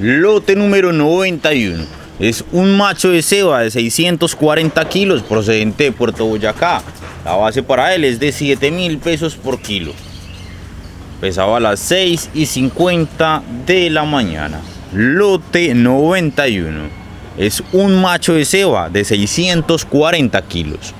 Lote número 91. Es un macho de ceba de 640 kilos procedente de Puerto Boyacá. La base para él es de 7 mil pesos por kilo. Pesaba a las 6 y 50 de la mañana. Lote 91. Es un macho de ceba de 640 kilos.